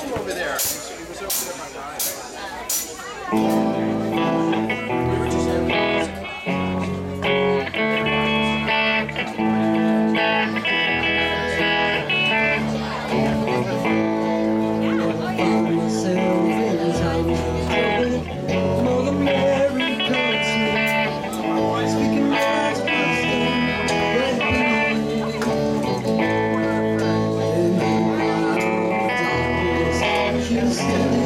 home over there. He was over there by Ryan. you still